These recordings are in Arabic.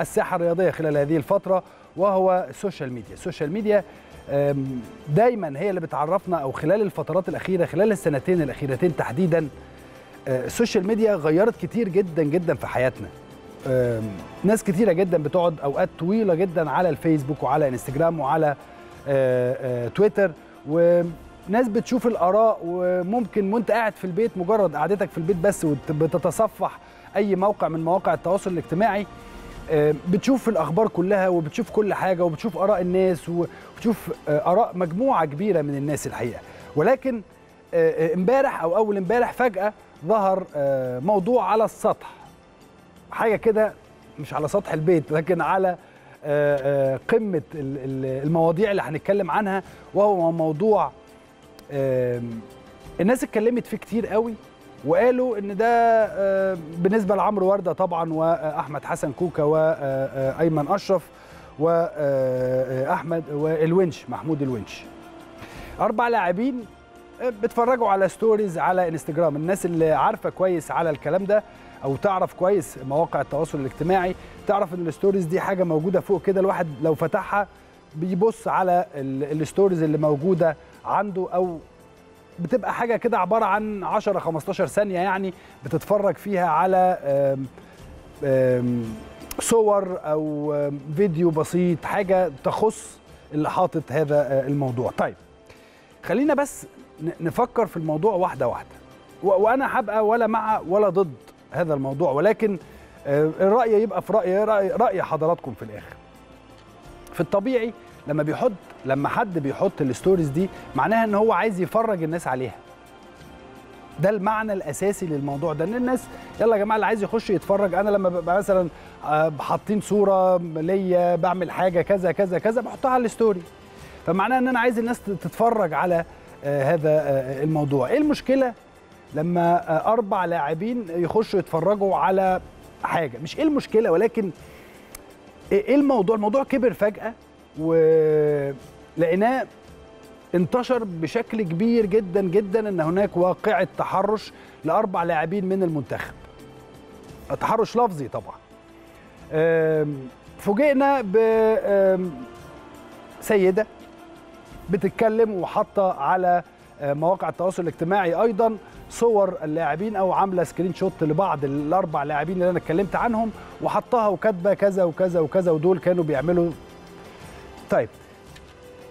الساحة الرياضية خلال هذه الفترة وهو ال social media ال social media دايما هي اللي بتعرفنا أو خلال الفترات الأخيرة خلال السنتين الأخيرتين تحديدا آه، ال social media غيرت كتير جدا جدا في حياتنا. ناس كتيرة جدا بتقعد أوقات طويلة جدا على الفيسبوك وعلى إنستجرام وعلى آه، آه، تويتر وناس بتشوف الآراء وممكن وأنت قاعد في البيت مجرد قعدتك في البيت بس وبتتصفح أي موقع من مواقع التواصل الاجتماعي آه، بتشوف الأخبار كلها وبتشوف كل حاجة وبتشوف آراء الناس وبتشوف آه، آراء مجموعة كبيرة من الناس الحقيقة. ولكن آه، آه، امبارح أو أول امبارح فجأة ظهر آه، موضوع على السطح. حاجة كده مش على سطح البيت لكن على آه، آه، قمة ال- ال- المواضيع اللي هنتكلم عنها وهو موضوع الناس اتكلمت فيه كتير قوي. وقالوا إن ده آه، بالنسبة لعمرو وردة طبعا وأحمد حسن كوكا وايمن أشرف واحمد والونش محمود الونش. أربع لاعبين آه، بيتفرجوا على stories على انستجرام الناس اللي عارفة كويس على الكلام ده أو تعرف كويس مواقع التواصل الاجتماعي تعرف إن ال stories دي حاجة موجودة فوق كده. الواحد لو فتحها بيبص على ال- ال stories اللي موجودة عنده أو بتبقى حاجة كده عبارة عن 10 15 ثانية يعني بتتفرج فيها على صور أو فيديو بسيط حاجة تخص اللي حاطط هذا آه، الموضوع. طيب خلينا بس نفكر في الموضوع واحدة واحدة. وأنا هبقى ولا مع ولا ضد هذا الموضوع ولكن آه، الرأي يبقى في رأي, رأي حضراتكم في الآخر. في الطبيعي لما بيحط لما حد بيحط ال stories دي معناها إن هو عايز يفرج الناس عليها. ده المعنى الأساسي للموضوع ده إن الناس يلا يا جماعة اللي عايز يخش يتفرج أنا لما ببقى مثلا آه، حاطين صورة ليا بعمل حاجة كذا كذا كذا بحطها على ال story. فمعناها إن أنا عايز الناس تتفرج على آه، هذا آه، الموضوع. إيه المشكلة؟ لما أربع لاعبين يخشوا يتفرجوا على حاجة. مش إيه المشكلة ولكن إيه الموضوع؟ الموضوع كبر فجأة ولقيناه انتشر بشكل كبير جدا جدا إن هناك واقعة تحرش لأربع لاعبين من المنتخب. تحرش لفظي طبعا. فوجئنا ب سيدة بتتكلم وحاطة على آه، مواقع التواصل الاجتماعي أيضا صور اللاعبين أو عاملة screenshot لبعض الأربع لاعبين اللي أنا اتكلمت عنهم وحطها وكاتبة كذا وكذا وكذا ودول كانوا بيعملوا. طيب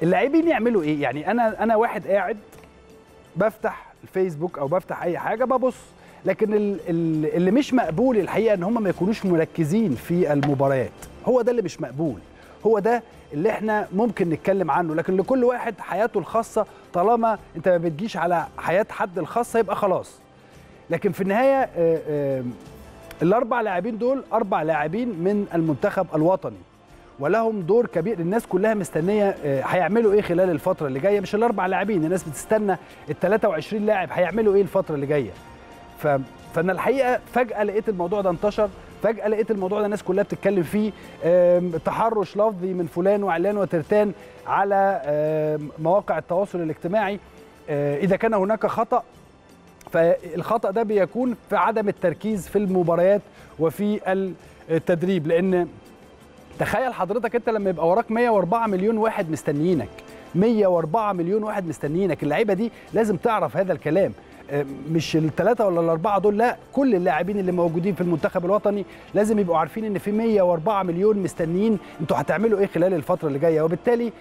اللاعبين يعملوا إيه؟ يعني أنا أنا واحد قاعد بفتح الفيسبوك أو بفتح أي حاجة ببص لكن ال- ال- اللي مش مقبول الحقيقة إن هم ما يكونوش مركزين في المباريات. هو ده اللي مش مقبول. هو ده اللي إحنا ممكن نتكلم عنه. لكن لكل واحد حياته الخاصة طالما أنت ما بتجيش على حياة حد الخاصة يبقى خلاص. لكن في النهاية آه، آه، الأربع لاعبين دول أربع لاعبين من المنتخب الوطني. ولهم دور كبير. الناس كلها مستنية آه، هيعملوا إيه خلال الفترة اللي جاية؟ مش الأربع لاعبين الناس بتستنى ال 23 لاعب هيعملوا إيه الفترة اللي جاية؟ ف... فأنا الحقيقة فجأة لقيت الموضوع ده انتشر فجأة لقيت الموضوع ده الناس كلها بتتكلم فيه تحرش لفظي من فلان وعلان وترتان على مواقع التواصل الاجتماعي آه، إذا كان هناك خطأ. فالخطأ ده بيكون في عدم التركيز في المباريات وفي التدريب لأن تخيل حضرتك انت لما يبقى وراك 104 مليون واحد مستنيينك. 104 مليون واحد مستنيينك. اللعيبة دي لازم تعرف هذا الكلام. آه، مش الثلاثه ولا الأربعة دول لا كل اللاعبين اللي موجودين في المنتخب الوطني لازم يبقوا عارفين إن في 104 مليون مستنيين. أنتوا هتعملوا إيه خلال الفترة اللي جاية؟ وبالتالي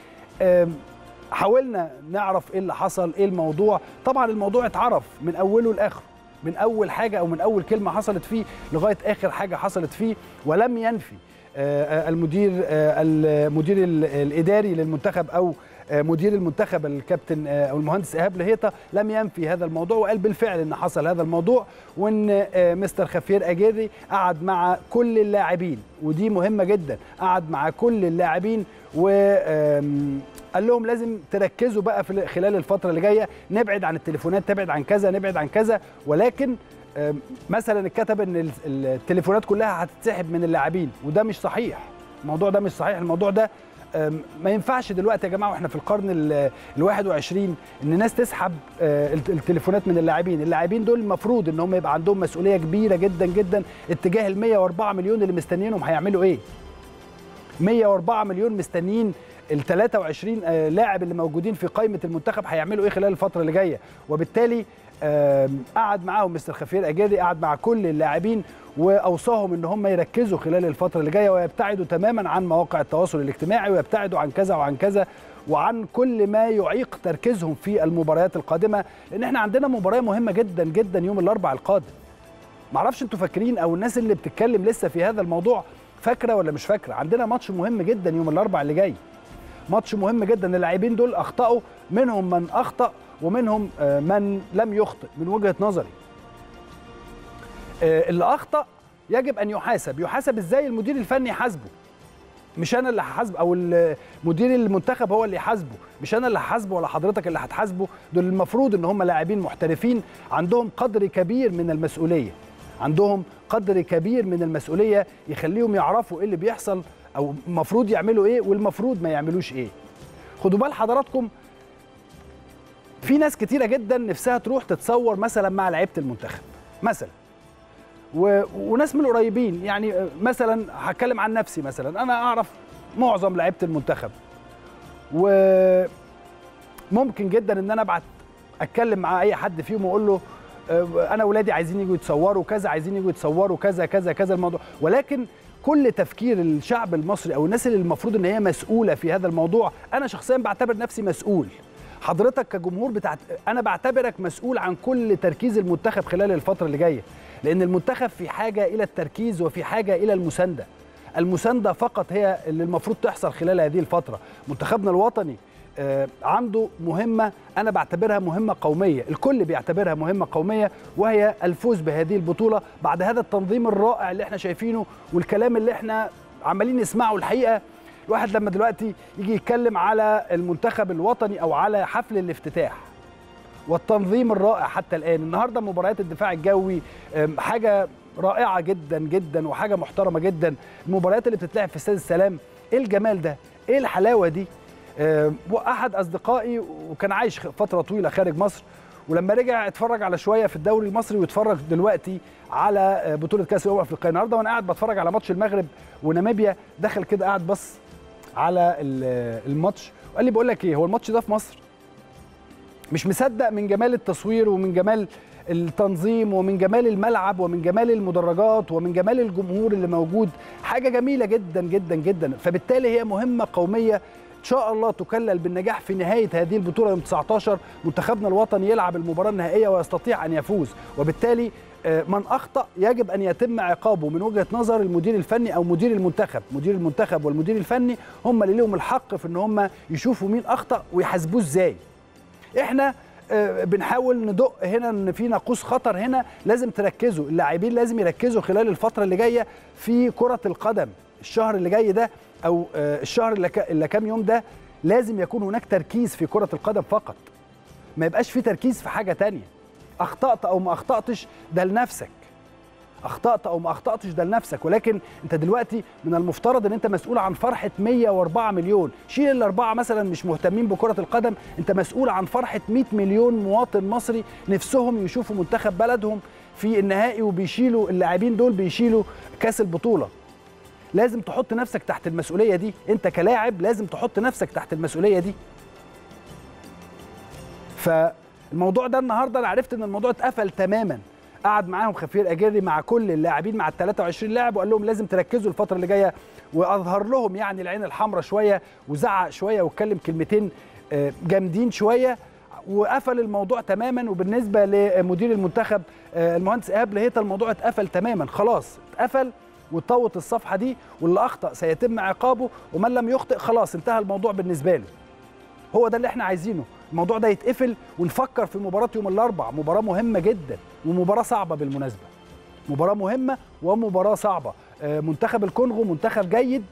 حاولنا نعرف إيه اللي حصل إيه الموضوع. طبعا الموضوع اتعرف من أوله لآخره من أول حاجة أو من أول كلمة حصلت فيه لغاية آخر حاجة حصلت فيه ولم ينفي. آه، آه، المدير آه، المدير ال- الإداري للمنتخب أو آه، مدير المنتخب الكابتن آه، أو المهندس إيهاب لهيطة لم ينفي هذا الموضوع وقال بالفعل إن حصل هذا الموضوع وإن آه، مستر خفير أجيري قعد مع كل اللاعبين ودي مهمة جدا قعد مع كل اللاعبين و قال لهم لازم تركزوا بقى في خلال الفترة اللي جاية نبعد عن التليفونات تبعد عن كذا نبعد عن كذا ولكن مثلا اتكتب إن ال- التليفونات كلها هتتسحب من اللاعبين وده مش صحيح. الموضوع ده مش صحيح. الموضوع ده ما ينفعش دلوقتي يا جماعة وإحنا في القرن ال 21 إن الناس تسحب آه، الت- التليفونات من اللاعبين. اللاعبين دول المفروض إن هم يبقى عندهم مسؤولية كبيرة جدا جدا اتجاه ال 104 مليون اللي مستنيينهم هيعملوا إيه. 104 مليون مستنيين ال 23 آه، لاعب اللي موجودين في قائمة المنتخب هيعملوا إيه خلال الفترة اللي جاية؟ وبالتالي قعد معاهم مستر خفير اجيري قعد مع كل اللاعبين وأوصاهم إن هم يركزوا خلال الفترة اللي جاية ويبتعدوا تماما عن مواقع التواصل الاجتماعي ويبتعدوا عن كذا وعن كذا وعن كل ما يعيق تركيزهم في المباريات القادمة. لأن إحنا عندنا مباراة مهمة جدا جدا يوم الأربعاء القادم. معرفش أنتوا فاكرين أو الناس اللي بتتكلم لسه في هذا الموضوع فاكرة ولا مش فاكرة؟ عندنا ماتش مهم جدا يوم الأربعاء اللي جاي. ماتش مهم جدا اللاعبين دول أخطأوا منهم من أخطأ ومنهم آه، من لم يخطئ من وجهة نظري. آه، اللي أخطأ يجب أن يحاسب. يحاسب إزاي المدير الفني يحاسبه مش أنا اللي هحاسبه أو مدير المنتخب هو اللي يحاسبه. مش أنا اللي هحاسبه ولا حضرتك اللي هتحاسبه. دول المفروض إن هم لاعبين محترفين عندهم قدر كبير من المسؤولية. عندهم قدر كبير من المسؤولية يخليهم يعرفوا إيه اللي بيحصل أو المفروض يعملوا إيه والمفروض ما يعملوش إيه. خدوا بال حضراتكم في ناس كتيرة جدا نفسها تروح تتصور مثلا مع لعيبة المنتخب مثلا. و... وناس من القريبين يعني مثلا هتكلم عن نفسي مثلا أنا أعرف معظم لعيبة المنتخب. وممكن جدا إن أنا أبعت أتكلم مع أي حد فيهم وأقول له آه، أنا ولادي عايزين يجوا يتصوروا كذا عايزين يجوا يتصوروا كذا كذا كذا الموضوع. ولكن كل تفكير الشعب المصري أو الناس اللي المفروض إن هي مسؤولة في هذا الموضوع أنا شخصيا بعتبر نفسي مسؤول. حضرتك كجمهور بتاعت أنا بعتبرك مسؤول عن كل تركيز المنتخب خلال الفترة اللي جاية لأن المنتخب في حاجة إلى التركيز وفي حاجة إلى المساندة. المساندة فقط هي اللي المفروض تحصل خلال هذه الفترة. منتخبنا الوطني عنده مهمة أنا بعتبرها مهمة قومية الكل بيعتبرها مهمة قومية وهي الفوز بهذه البطولة بعد هذا التنظيم الرائع اللي إحنا شايفينه والكلام اللي إحنا عمالين نسمعه الحقيقة. الواحد لما دلوقتي يجي يتكلم على المنتخب الوطني أو على حفل الافتتاح والتنظيم الرائع حتى الآن النهارده مباريات الدفاع الجوي أم، حاجة رائعة جدا جدا وحاجة محترمة جدا. المباريات اللي بتتلعب في استاد السلام إيه الجمال ده؟ إيه الحلاوة دي؟ وأحد أصدقائي وكان عايش فترة طويلة خارج مصر ولما رجع اتفرج على شوية في الدوري المصري واتفرج دلوقتي على آه، بطولة كأس الأمم الافريقيه النهارده وأنا قاعد بتفرج على ماتش المغرب وناميبيا دخل كده قاعد بص على ال- الماتش وقال لي بقول لك إيه هو الماتش ده في مصر؟ مش مصدق من جمال التصوير ومن جمال التنظيم ومن جمال الملعب ومن جمال المدرجات ومن جمال الجمهور اللي موجود. حاجة جميلة جدا جدا جدا. فبالتالي هي مهمة قومية إن شاء الله تكلل بالنجاح في نهاية هذه البطولة يوم 19 منتخبنا الوطني يلعب المباراة النهائية ويستطيع أن يفوز. وبالتالي آه، من أخطأ يجب أن يتم عقابه من وجهة نظر المدير الفني أو مدير المنتخب. مدير المنتخب والمدير الفني هم اللي لهم الحق في إن هم يشوفوا مين أخطأ ويحاسبوه إزاي. إحنا آه، بنحاول ندق هنا إن في ناقوس خطر هنا لازم تركزوا. اللاعبين لازم يركزوا خلال الفترة اللي جاية في كرة القدم. الشهر اللي جاي ده أو آه، الشهر اللي كا- اللي كام يوم ده لازم يكون هناك تركيز في كرة القدم فقط. ما يبقاش في تركيز في حاجة تانية. أخطأت أو ما أخطأتش ده لنفسك أخطأت أو ما أخطأتش ده لنفسك ولكن أنت دلوقتي من المفترض إن أنت مسؤول عن فرحة 104 مليون. شيل الأربعة مثلا مش مهتمين بكرة القدم. أنت مسؤول عن فرحة 100 مليون مواطن مصري نفسهم يشوفوا منتخب بلدهم في النهائي وبيشيلوا اللاعبين دول بيشيلوا كأس البطولة. لازم تحط نفسك تحت المسؤولية دي. انت كلاعب لازم تحط نفسك تحت المسؤولية دي. فالموضوع ده النهارده أنا عرفت إن الموضوع اتقفل تماما. قعد معاهم خفير اجري مع كل اللاعبين مع ال 23 لاعب وقال لهم لازم تركزوا الفترة اللي جاية. وأظهر لهم يعني العين الحمراء شوية وزعق شوية واتكلم كلمتين آه، جامدين شوية. وقفل الموضوع تماما. وبالنسبة لمدير المنتخب آه، المهندس إيهاب لهيطه الموضوع اتقفل تماما. خلاص اتقفل. وطوت الصفحة دي واللي أخطأ سيتم عقابه ومن لم يخطئ خلاص انتهى الموضوع بالنسبة له. هو ده اللي إحنا عايزينه. الموضوع ده يتقفل ونفكر في مباراة يوم الأربع مباراة مهمة جدا ومباراة صعبة بالمناسبة. مباراة مهمة ومباراة صعبة. آه، منتخب الكونغو منتخب جيد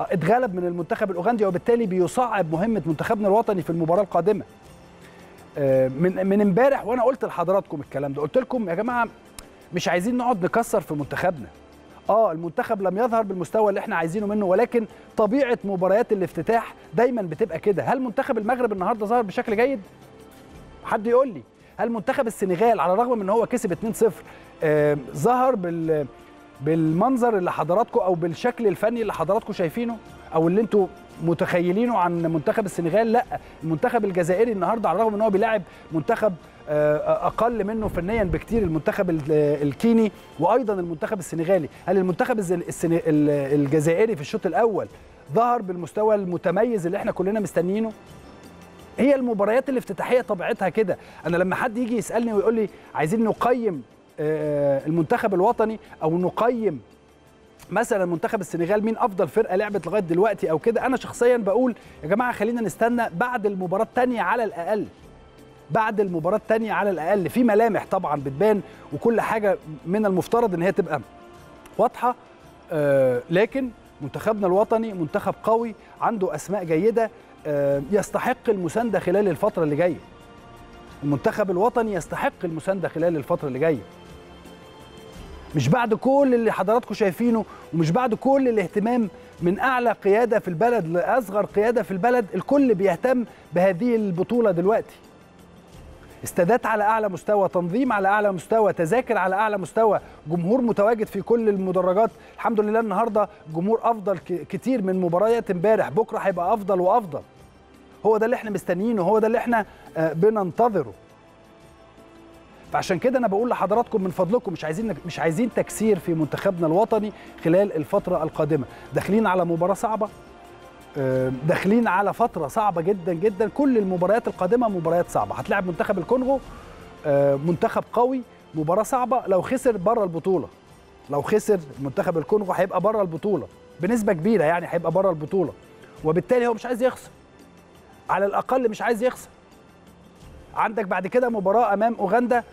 آه، اتغلب من المنتخب الأوغندي وبالتالي بيصعب مهمة منتخبنا الوطني في المباراة القادمة. آه، من من امبارح وأنا قلت لحضراتكم الكلام ده قلت لكم يا جماعة مش عايزين نقعد نكسر في منتخبنا. آه المنتخب لم يظهر بالمستوى اللي إحنا عايزينه منه ولكن طبيعة مباريات الافتتاح دايما بتبقى كده. هل منتخب المغرب النهارده ظهر بشكل جيد؟ حد يقول لي. هل منتخب السنغال على الرغم من إن هو كسب 2-0 آه ظهر بال بالمنظر اللي حضراتكم أو بالشكل الفني اللي حضراتكم شايفينه أو اللي أنتوا متخيلينه عن منتخب السنغال؟ لأ المنتخب الجزائري النهارده على الرغم إن هو بيلاعب منتخب أقل منه فنيا بكتير المنتخب ال- الكيني وأيضا المنتخب السنغالي. هل المنتخب الجزائري في الشوط الأول ظهر بالمستوى المتميز اللي إحنا كلنا مستنيينه؟ هي المباريات الافتتاحية طبيعتها كده. أنا لما حد يجي يسألني ويقول لي عايزين نقيم آه، المنتخب الوطني أو نقيم مثلا منتخب السنغال مين أفضل فرقة لعبت لغاية دلوقتي أو كده أنا شخصيا بقول يا جماعة خلينا نستنى بعد المباراة الثانية على الأقل. بعد المباراة الثانية على الأقل. في ملامح طبعا بتبان وكل حاجة من المفترض إن هي تبقى واضحة آه، لكن منتخبنا الوطني منتخب قوي عنده أسماء جيدة آه، يستحق المساندة خلال الفترة اللي جاية. المنتخب الوطني يستحق المساندة خلال الفترة اللي جاية. مش بعد كل اللي حضراتكم شايفينه ومش بعد كل الاهتمام من أعلى قيادة في البلد لأصغر قيادة في البلد الكل بيهتم بهذه البطولة دلوقتي. استادات على أعلى مستوى تنظيم على أعلى مستوى تذاكر على أعلى مستوى جمهور متواجد في كل المدرجات. الحمد لله النهارده جمهور أفضل كتير من مباريات امبارح. بكرة هيبقى أفضل وأفضل. هو ده اللي إحنا مستنيينه هو ده اللي إحنا آه، بننتظره. فعشان كده أنا بقول لحضراتكم من فضلكم مش عايزين مش عايزين تكسير في منتخبنا الوطني خلال الفترة القادمة. داخلين على مباراة صعبة. داخلين على فترة صعبة جدا جدا. كل المباريات القادمة مباريات صعبة. هتلاعب منتخب الكونغو آه، منتخب قوي مباراة صعبة. لو خسر بره البطولة لو خسر منتخب الكونغو هيبقى بره البطولة بنسبة كبيرة يعني هيبقى بره البطولة. وبالتالي هو مش عايز يخسر على الأقل مش عايز يخسر. عندك بعد كده مباراة أمام أوغندا.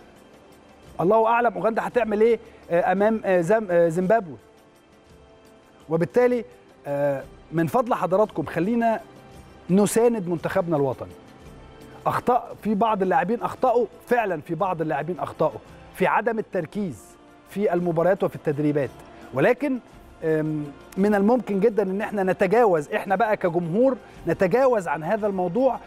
الله أعلم أوغندا هتعمل إيه آه، أمام آه، آه، زيمبابوي. وبالتالي آه، من فضل حضراتكم خلينا نساند منتخبنا الوطني. اخطاء في بعض اللاعبين أخطأوا فعلا في بعض اللاعبين أخطأوا في عدم التركيز في المباريات وفي التدريبات. ولكن من الممكن جدا إن إحنا نتجاوز إحنا بقى كجمهور نتجاوز عن هذا الموضوع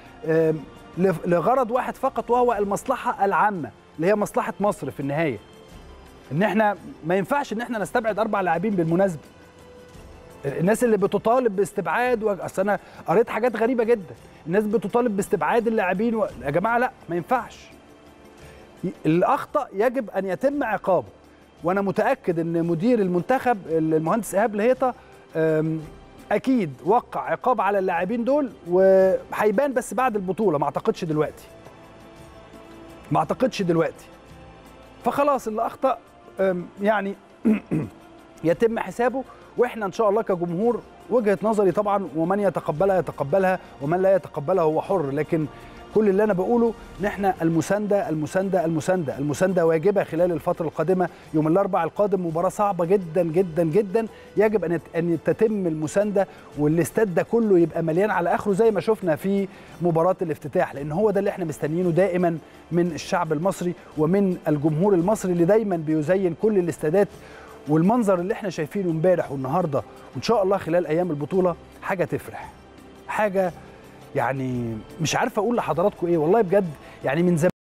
لغرض واحد فقط وهو المصلحة العامة اللي هي مصلحة مصر في النهاية. إن إحنا ما ينفعش إن إحنا نستبعد أربع لاعبين بالمناسبة. الناس اللي بتطالب باستبعاد و... أصل أنا قريت حاجات غريبة جدا. الناس بتطالب باستبعاد اللاعبين و... يا جماعة لا ما ينفعش. اللي اخطا يجب أن يتم عقابه. وأنا متأكد إن مدير المنتخب المهندس إيهاب الهيطه أكيد وقع عقاب على اللاعبين دول وهيبان بس بعد البطولة ما أعتقدش دلوقتي. ما أعتقدش دلوقتي. فخلاص اللي اخطا يعني يتم حسابه. وإحنا ان شاء الله كجمهور وجهة نظري طبعا ومن يتقبلها يتقبلها ومن لا يتقبلها هو حر. لكن كل اللي أنا بقوله ان إحنا المساندة المساندة المساندة المساندة واجبة خلال الفترة القادمة. يوم الأربعاء القادم مباراة صعبة جدا جدا جدا. يجب أن أن تتم المساندة والاستاد ده كله يبقى مليان على آخره زي ما شفنا في مباراة الافتتاح. لأن هو ده اللي إحنا مستنيينه دائما من الشعب المصري ومن الجمهور المصري اللي دايما بيزين كل الاستادات والمنظر اللي إحنا شايفينه امبارح والنهارده وإن شاء الله خلال أيام البطولة حاجة تفرح. حاجة يعني مش عارف أقول لحضراتكم إيه والله بجد يعني من زمان